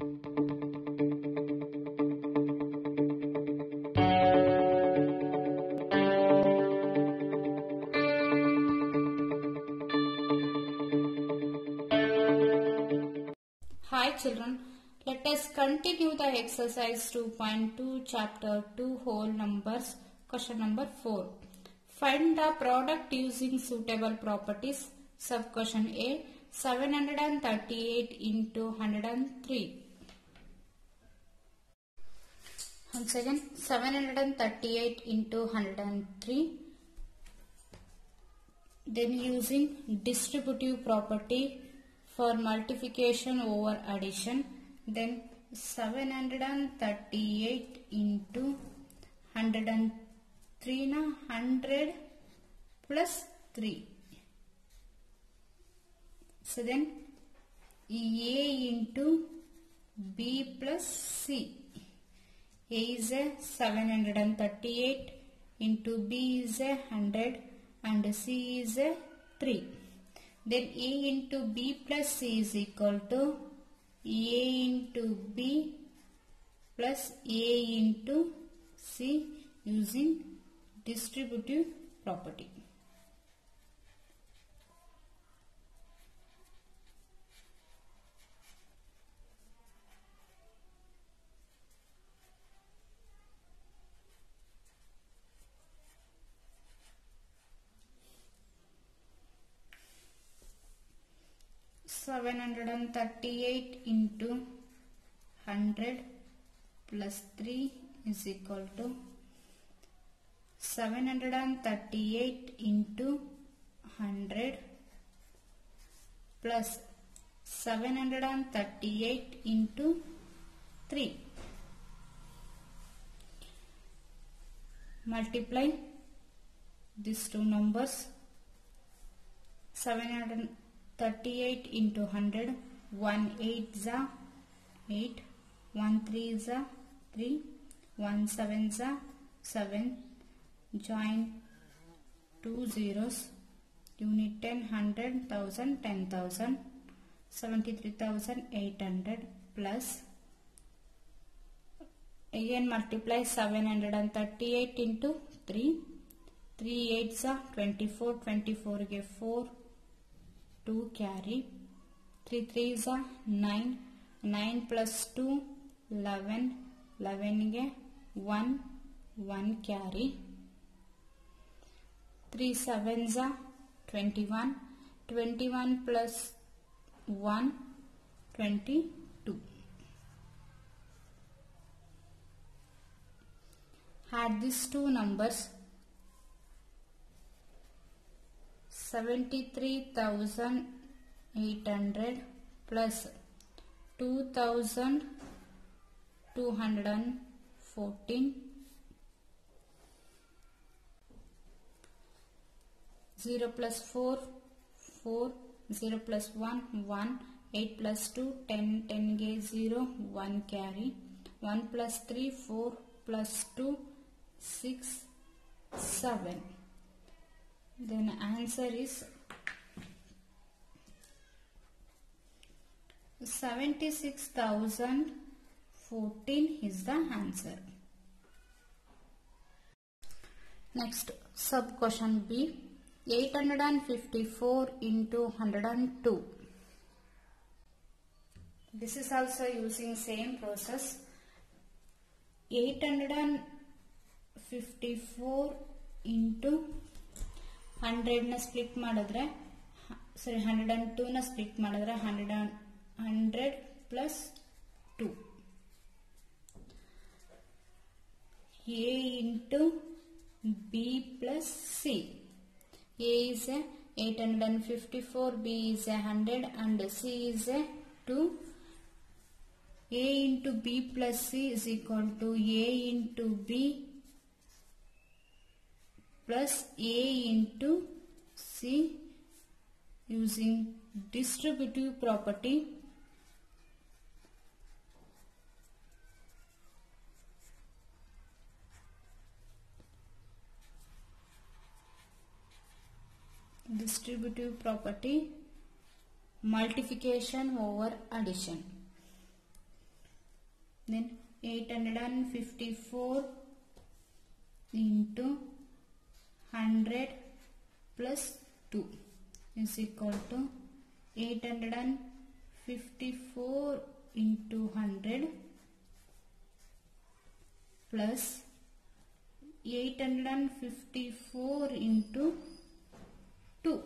Hi children, let us continue the exercise 2.2 chapter 2 whole numbers question number 4. Find the product using suitable properties. Sub question A 738 into 103. Once again 738 into 103 then using distributive property for multiplication over addition. Then 738 into 103 na 100 plus 3 so then a into b plus c a is a 738 into b is a 100 and c is a 3 then a into b plus c is equal to a into b plus a into c using distributive property. Seven hundred and thirty-eight into hundred plus three is equal to seven hundred and thirty-eight into hundred plus seven hundred and thirty-eight into three. Multiply these two numbers 738 into 100 1 8 is a 8 1 3 is 3 1 7 is 7 join two zeros unit 10 100 1000 10000 73800 plus again multiply 738 into 3 3 8s are 24 24 ಗೆ 4 two carry three three ज nine nine plus two eleven eleven one one carry three seven twenty one, twenty one plus one twenty two. Had this two numbers 73,800 plus 2,214 0 plus 4 4 0 plus 1 1 8 plus 2 10 10 ಗೆ 0 1 carry. 1 plus 3 4 plus 2 6 7 then answer is 76,014 is the answer. Next sub question B 854 into 102. This is also using same process 854 into ಹಂಡ್ರೆಡ್ನ split ಮಾಡಿದ್ರೆ ಸರಿ hundred and ಟೂನ split ಮಾಡಿದ್ರೆ hundred hundred plus two A into B plus C A is a eight hundred and fifty four B is a hundred and C is a two A into B plus C is equal to A into B plus a into c using distributive property. Distributive property multiplication over addition. Then 854 into 100 plus 2 is equal to 854 into 100 plus 854 into 2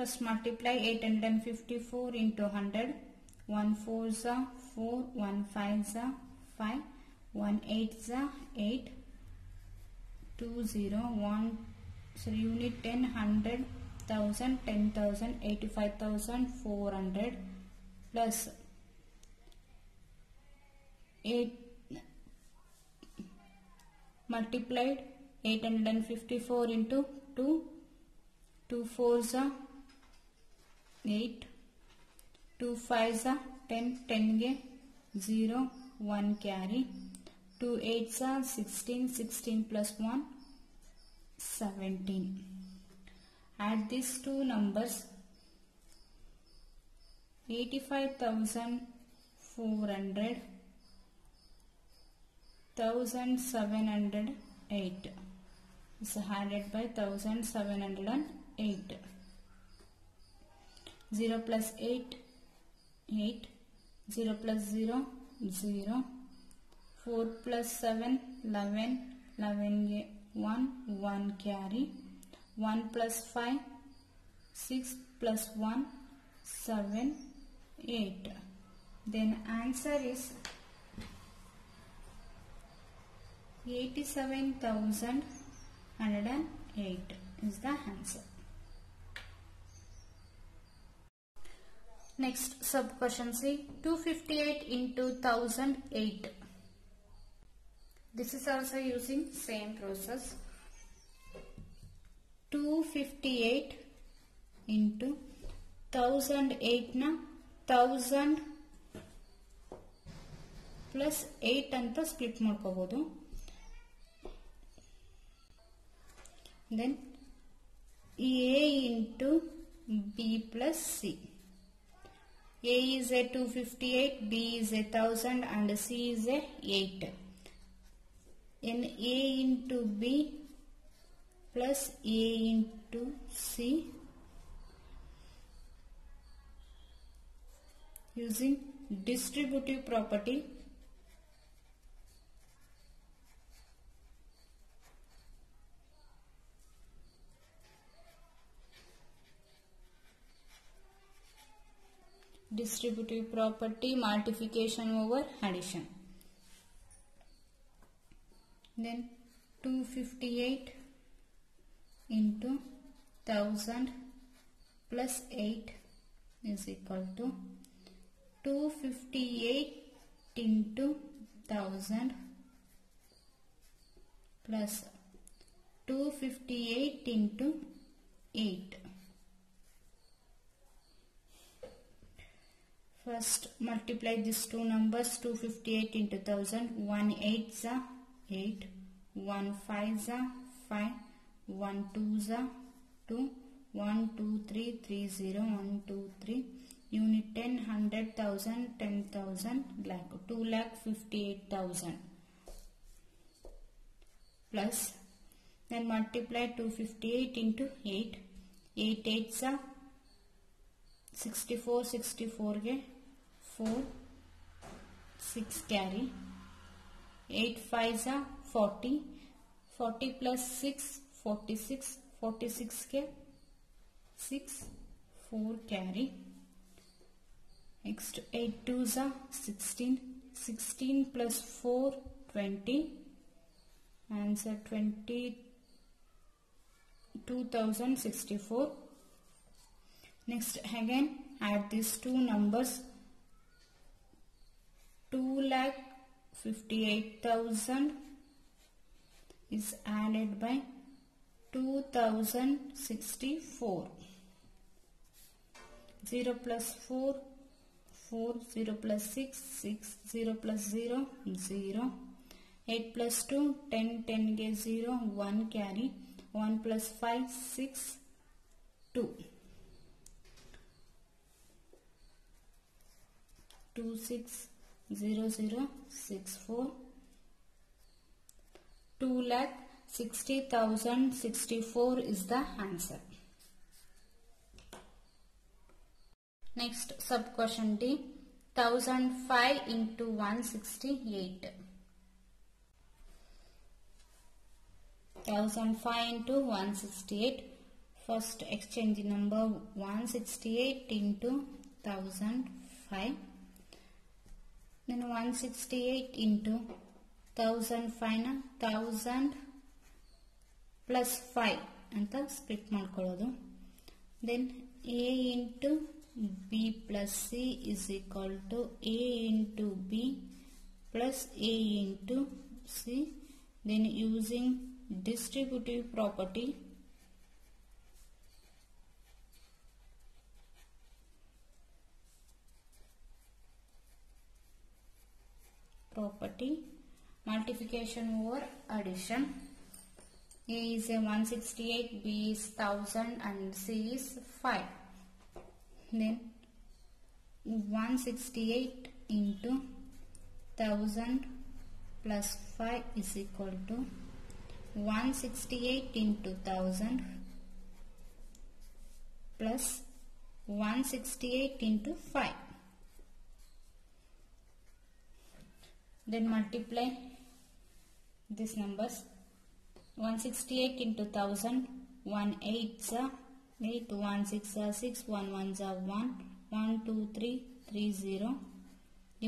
First multiply 854 into 100. 1 4 is 4, 1 5 is 5, 1 8 is 8, 2 0, 1, so unit 10, 100, 1000, 10,000, 85,400 plus 8 multiplied 854 into 2 2 4s are 8 2 5s are 10 10 ಗೆ 0 1 carry 2 8s are 16 16 plus 1 17 add these two numbers 85400 1708 is added by 1708 0 plus 8 8 0 plus 0 0 4 plus 7 11 11 1 1 carry. 1 plus 5 6 plus 1 7 8 then answer is 87,108 is the answer. Next sub question C 258 into 1008. This is also using same process. 258 into 1008 na 1000 plus eight ಅಂತ split ಮಾಡ್ಕೋಬೋದು then A into B plus C A is a 258, B is a 1000 and C is a 8. In A into B plus A into C using distributive property distributive property multiplication over addition. Then 258 into 1000 plus 8 is equal to 258 into 1000 plus 258 into 8 First multiply these two numbers 258 into 1000 1 8 is 8 1 5 is 5 1 2 is 2 1 2 3 3 0 1 2 3 unit 10 100,000 10,000 lakh 2 lakh 58,000 plus then multiply 258 into 8 8 8 are 64 64 ಗೆ 4 6 carry 8 5 are 40 40 plus 6 46 46 ಗೆ 6 4 carry Next 8 2s are 16. 16 plus 4 20. Answer 20 2064. Next again add these two numbers 2 lakh 58,000 is added by 2064. 0 plus 4 4 0 plus 6 6 0 plus 0 0 8 plus 2, 10, 10 get 0, 1 carry, 1 plus 5, 6, 2. 2, 6, 0, 0, 6, 4. 2 lakh 60,064 is the answer. Next sub question D 1005 into 168. 1005 into 168. First exchange number 168 into 1005 Then 168 into 1005 ನ 1000 plus five ಅಂತ split ಮಾಡ್ಕೊಳ್ಳೋದು then A into B plus C is equal to A into B plus A into C then using distributive property property multiplication over addition. A is a 168 b is 1000 and c is 5 then 168 into 1000 plus 5 is equal to 168 into 1000 plus 168 into 5 then multiply these numbers. 168 into 1000 1 8 are 8 1 6 are 6 1 1 are 1 1 2 3 3 0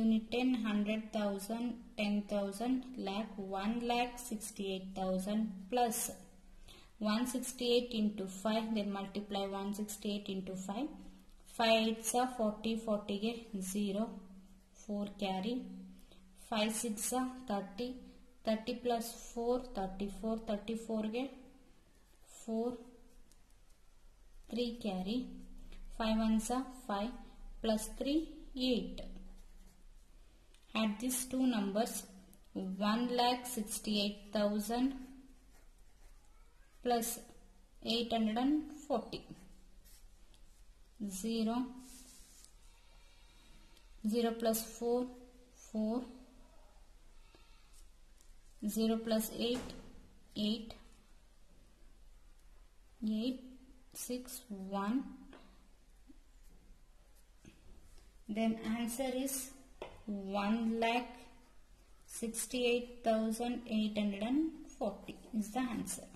unit 10 100,000 10,000 lakh 1 lakh 68,000 plus. 168 into 5 then multiply 168 into 5 5 8s are 40 40 ge 0 4 carry 5 6 are 30 30 plus 4 34 34 ge 4 3 carry 5 ones are 5 plus 3 8 add these two numbers 1 lakh 68,000 plus 840 0 0 plus 4 4 0 plus 8 8 8 6 1 then answer is 1 lakh 68,840 is the answer.